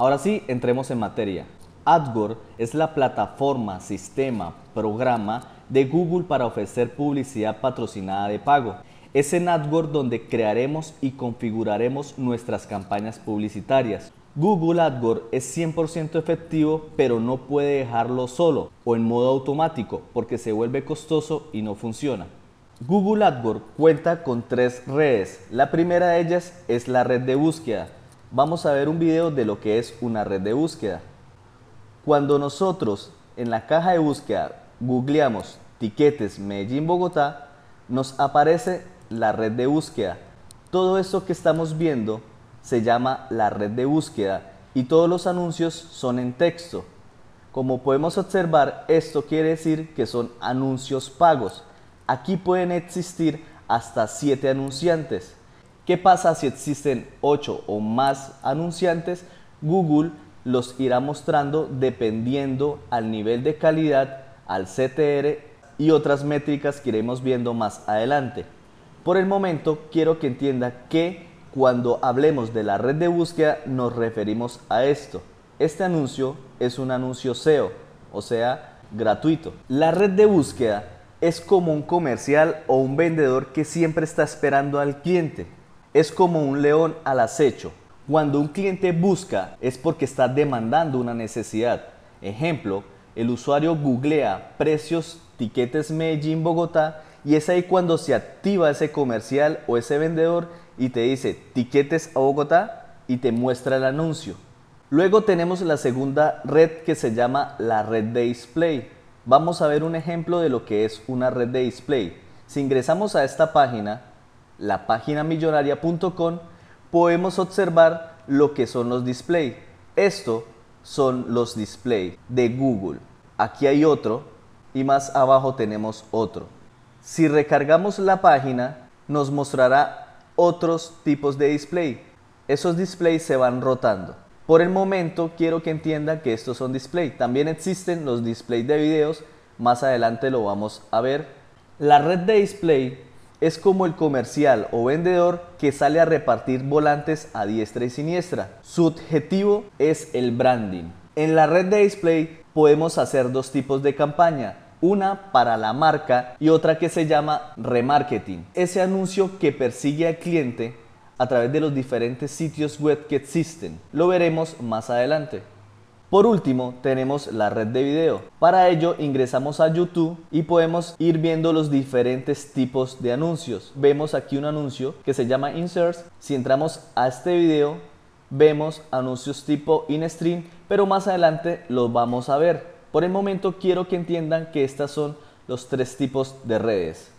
Ahora sí, entremos en materia. AdWords es la plataforma, sistema, programa de Google para ofrecer publicidad patrocinada de pago. Es en AdWords donde crearemos y configuraremos nuestras campañas publicitarias. Google AdWords es 100% efectivo, pero no puede dejarlo solo o en modo automático porque se vuelve costoso y no funciona. Google AdWords cuenta con tres redes. La primera de ellas es la red de búsqueda. Vamos a ver un video de lo que es una red de búsqueda. Cuando nosotros en la caja de búsqueda googleamos tiquetes Medellín Bogotá, nos aparece la red de búsqueda. Todo esto que estamos viendo se llama la red de búsqueda y todos los anuncios son en texto. Como podemos observar, esto quiere decir que son anuncios pagos. Aquí pueden existir hasta 7 anunciantes. ¿Qué pasa si existen 8 o más anunciantes? Google los irá mostrando dependiendo al nivel de calidad, al CTR y otras métricas que iremos viendo más adelante. Por el momento quiero que entienda que cuando hablemos de la red de búsqueda nos referimos a esto. Este anuncio es un anuncio SEO, o sea, gratuito. La red de búsqueda es como un comercial o un vendedor que siempre está esperando al cliente. Es como un león al acecho. Cuando un cliente busca es porque está demandando una necesidad. Ejemplo, el usuario googlea precios tiquetes Medellín Bogotá y es ahí cuando se activa ese comercial o ese vendedor y te dice tiquetes a Bogotá y te muestra el anuncio. Luego tenemos la segunda red que se llama la red de display. Vamos a ver un ejemplo de lo que es una red de display. Si ingresamos a esta página, la página millonaria.com, podemos observar lo que son los display. Esto son los display de Google. Aquí hay otro y más abajo tenemos otro. Si recargamos la página, nos mostrará otros tipos de display. Esos displays se van rotando. Por el momento quiero que entiendan que estos son display. También existen los displays de videos, más adelante lo vamos a ver. La red de display es como el comercial o vendedor que sale a repartir volantes a diestra y siniestra. Su objetivo es el branding. En la red de display podemos hacer dos tipos de campaña una para la marca y otra que se llama remarketing. Ese anuncio que persigue al cliente a través de los diferentes sitios web que existen. Lo veremos más adelante. Por último, tenemos la red de video. Para ello ingresamos a YouTube y podemos ir viendo los diferentes tipos de anuncios. Vemos aquí un anuncio que se llama Inserts. Si entramos a este video, vemos anuncios tipo in-stream, pero más adelante los vamos a ver. Por el momento quiero que entiendan que estas son los tres tipos de redes.